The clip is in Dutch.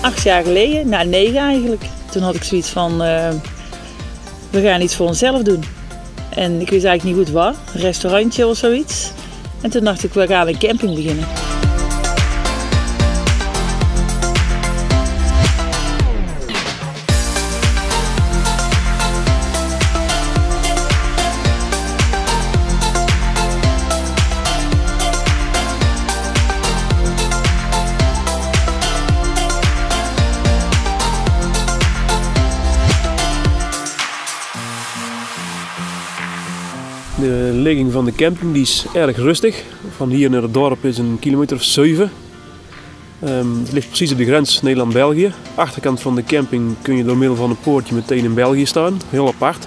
acht jaar geleden, na negen eigenlijk. Toen had ik zoiets van, uh, we gaan iets voor onszelf doen. En ik wist eigenlijk niet goed wat, een restaurantje of zoiets. En toen dacht ik, we gaan een camping beginnen. De ligging van de camping die is erg rustig. Van hier naar het dorp is een kilometer of 7. Ehm, het ligt precies op de grens Nederland-België. Achterkant van de camping kun je door middel van een poortje meteen in België staan. Heel apart.